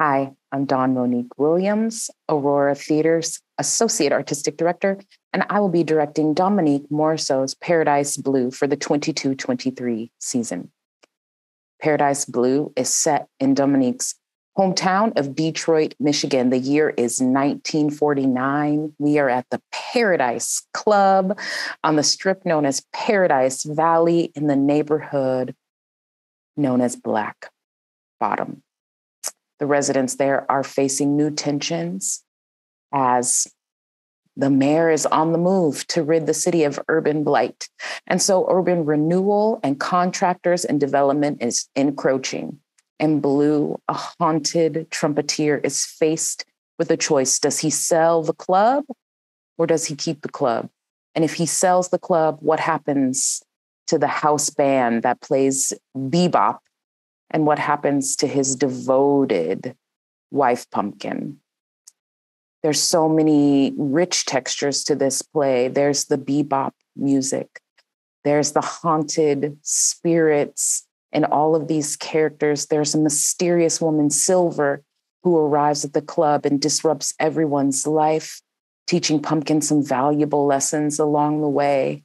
Hi, I'm Dawn Monique Williams, Aurora Theater's Associate Artistic Director, and I will be directing Dominique Morisseau's Paradise Blue for the 22 23 season. Paradise Blue is set in Dominique's hometown of Detroit, Michigan. The year is 1949. We are at the Paradise Club on the strip known as Paradise Valley in the neighborhood known as Black Bottom. The residents there are facing new tensions as the mayor is on the move to rid the city of urban blight. And so urban renewal and contractors and development is encroaching. And Blue, a haunted trumpeter, is faced with a choice. Does he sell the club or does he keep the club? And if he sells the club, what happens to the house band that plays bebop and what happens to his devoted wife, Pumpkin. There's so many rich textures to this play. There's the bebop music, there's the haunted spirits and all of these characters. There's a mysterious woman, Silver, who arrives at the club and disrupts everyone's life, teaching Pumpkin some valuable lessons along the way.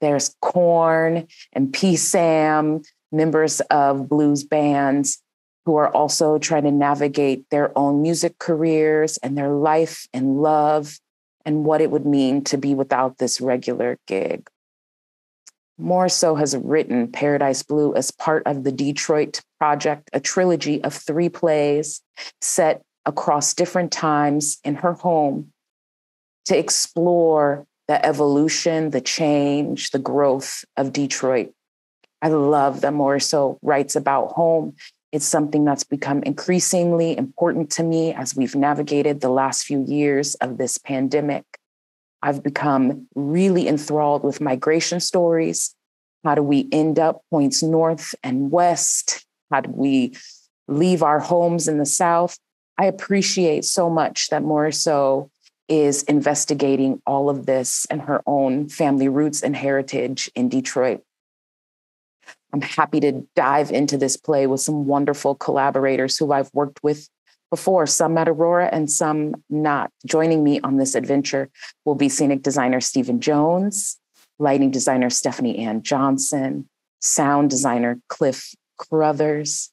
There's Corn and P. Sam, members of blues bands who are also trying to navigate their own music careers and their life and love and what it would mean to be without this regular gig. Morisseau has written Paradise Blue as part of the Detroit Project, a trilogy of three plays set across different times in her home to explore the evolution, the change, the growth of Detroit I love that Morisseau writes about home. It's something that's become increasingly important to me as we've navigated the last few years of this pandemic. I've become really enthralled with migration stories. How do we end up points north and west? How do we leave our homes in the South? I appreciate so much that Morisseau is investigating all of this and her own family roots and heritage in Detroit. I'm happy to dive into this play with some wonderful collaborators who I've worked with before, some at Aurora and some not. Joining me on this adventure will be scenic designer Stephen Jones, lighting designer Stephanie Ann Johnson, sound designer Cliff Caruthers.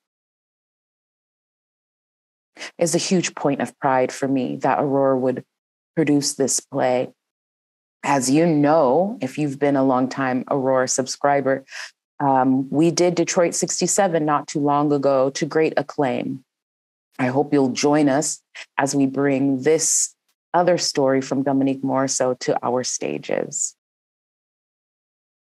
It's a huge point of pride for me that Aurora would produce this play. As you know, if you've been a long time Aurora subscriber, um, we did Detroit 67 not too long ago to great acclaim. I hope you'll join us as we bring this other story from Dominique Morisseau to our stages.